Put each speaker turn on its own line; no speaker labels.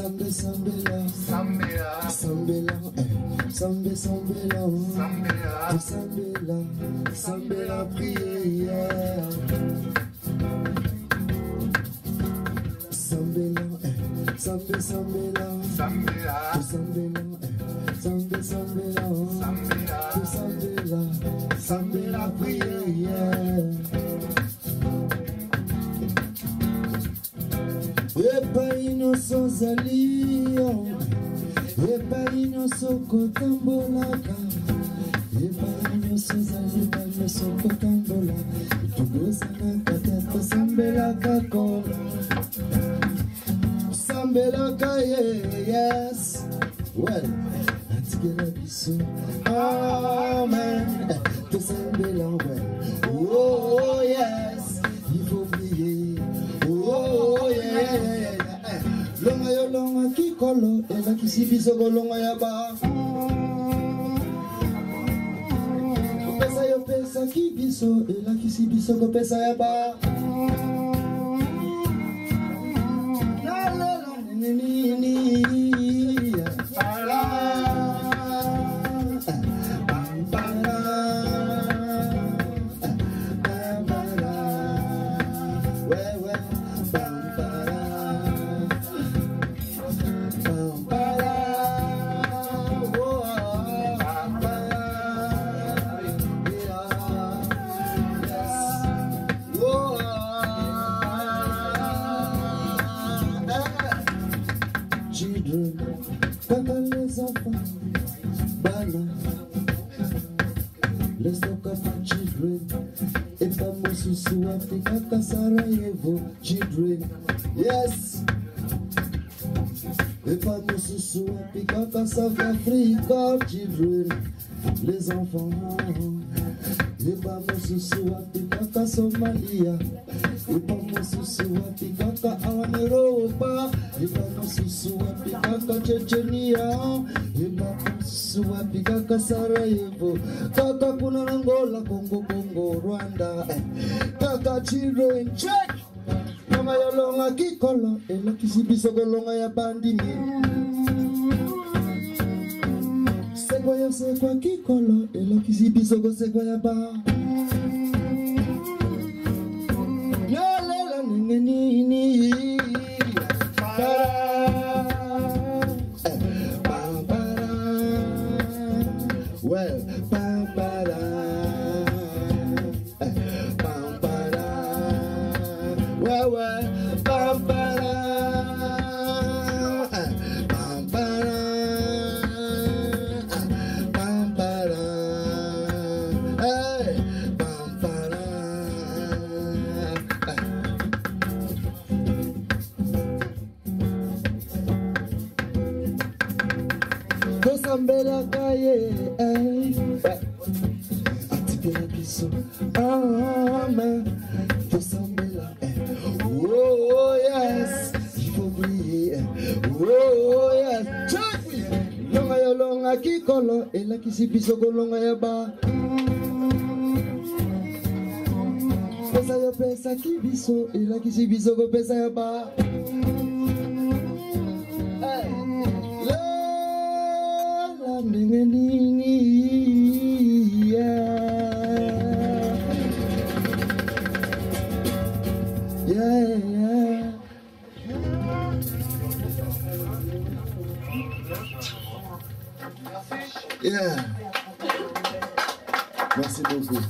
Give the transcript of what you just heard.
Sambela, sambe sambela,
Sambela,
sambela, eh, sambe sambela,
Sambela,
sambela, sambela prière. Sambela, eh, sambe sambela,
Sambela,
sambela, eh, sambe sambela,
Sambela,
sambela, sambela prière. Epai nyonso ozali epai nyonso kotambolaka epai nyonso ozali epai nyonso kotambola tobosangaka te tosambelaka kola sambelaka ye yes. Well atikela biso. Amen longa kikolo elakisi biso kolonga ya ba. Kopesa yo pesaki biso elakisi biso kopesa ya ba. Lalela, nini, talk about children. Epa mosusu wapi kaka Sarajevo, children, yes. Epa mosusu wapi kaka South Africa, les enfants. Epa mosusu wapi kaka Somalia, epa mosusu wapi kaka awan Europa, epa mosusu wapi kaka Chechenia, epa mosusu wapi kaka Sarajevo, kaka kuna Angola, Congo, Congo, Rwanda, kaka children, check. Mama yolonga kikolo, elakisi biso kolonga ya bandimi. Ya sekwa kikolo, kosekwa ya ba. Yalela nenge nini. Para. Pam, para. Well, pam, para. Eh, para. Well, well, tosambelaka ye atikela biso amen. Tosambela oh yes. Faut prier oh yes. Longa yo longa kikolo elakisi biso kolonga ya ba. Pesa yo pesaki biso elakisi biso kopesa ya ba Yeah. Merci beaucoup.